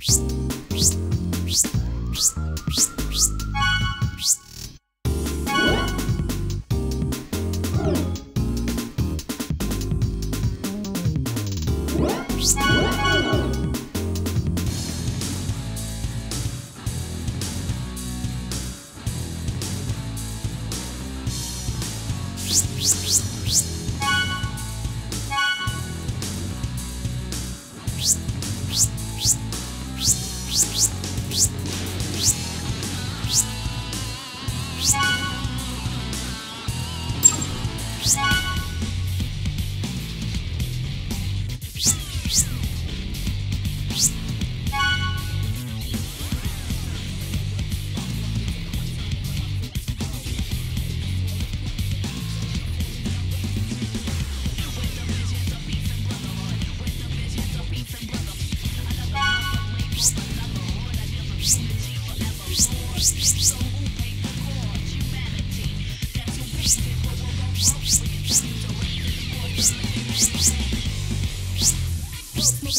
Psst. Peace. Tonight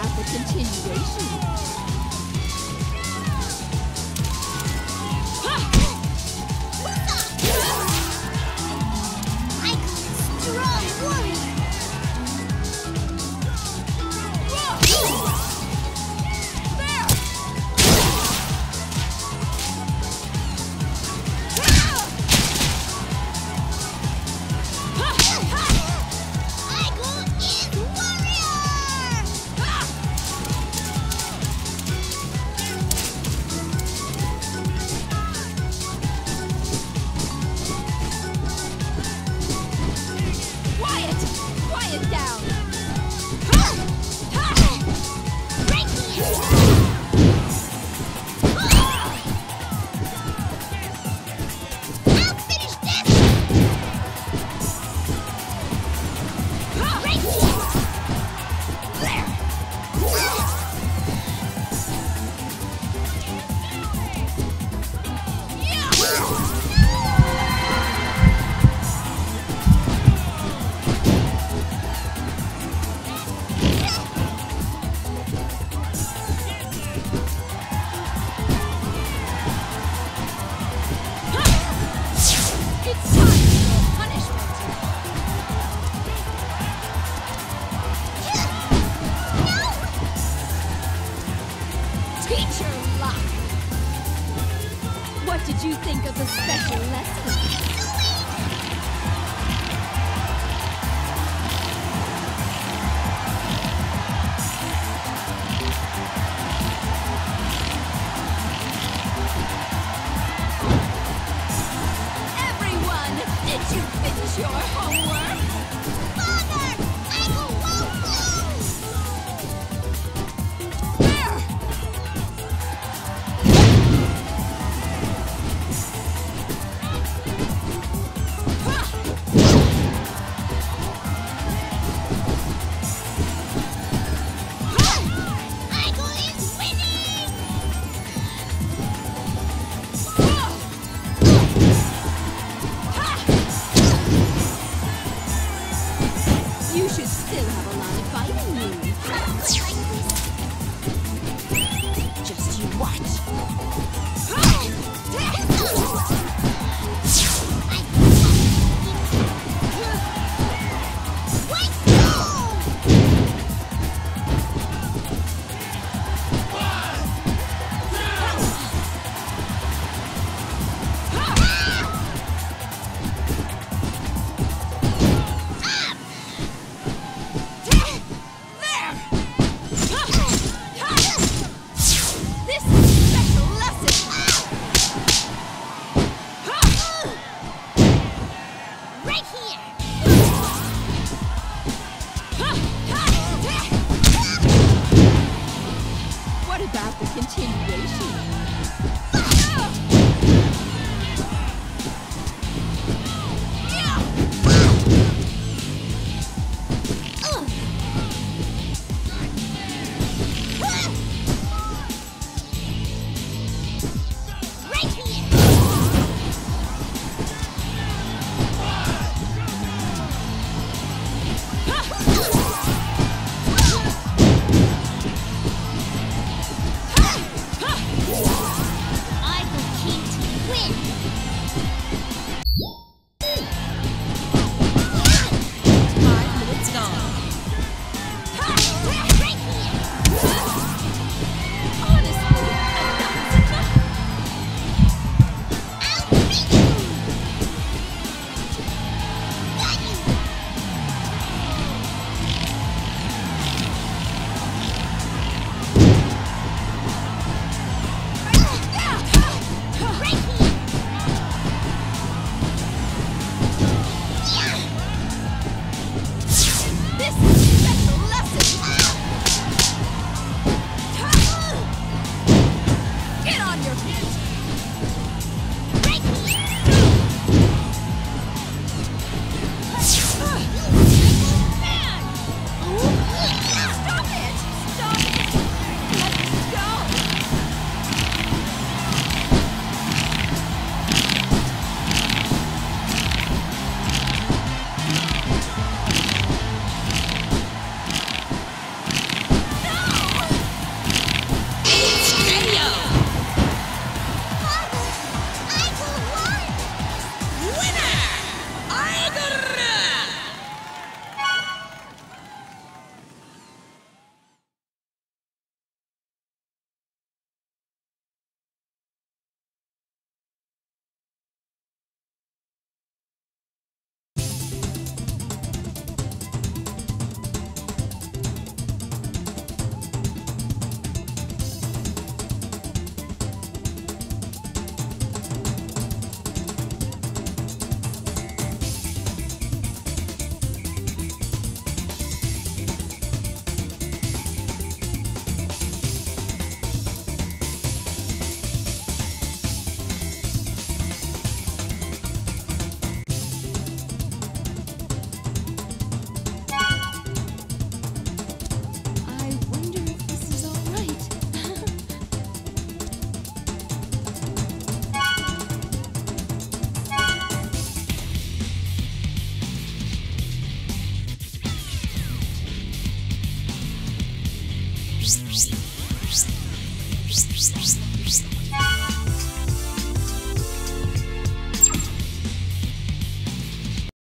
阿婆臣妾以为是 special You should 天气